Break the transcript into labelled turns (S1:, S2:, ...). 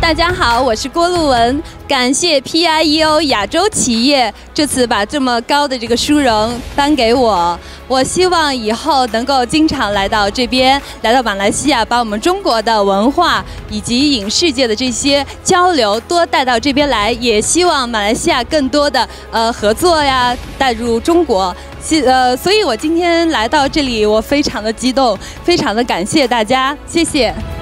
S1: 大家好我是郭露文。感谢 pieo 亚洲企业这次把这么高的这个殊荣颁给我我希望以后能够经常来到这边来到马来西亚把我们中国的文化以及影视界的这些交流多带到这边来也希望马来西亚更多的呃合作呀带入中国希呃所以我今天来到这里我非常的激动非常的感谢大家谢谢。